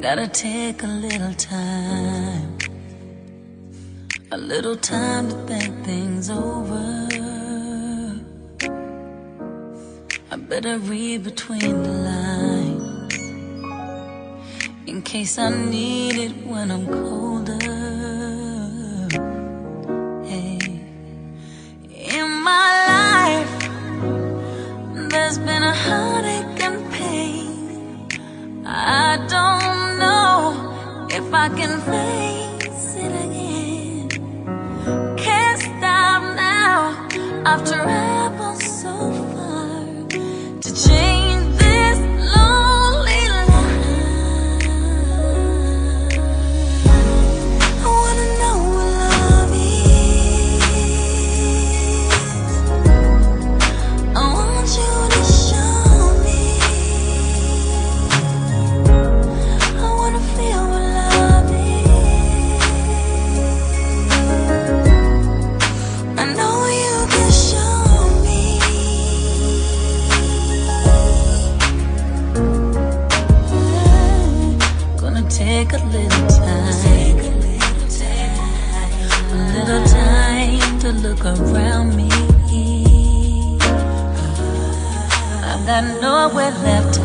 Gotta take a little time, a little time to think things over. I better read between the lines in case I need it when I'm colder. Hey. In my life, there's been a heartache and pain. I don't I can face it again. Can't stop now. I've take a little time, a little time to look around me. I've got nowhere left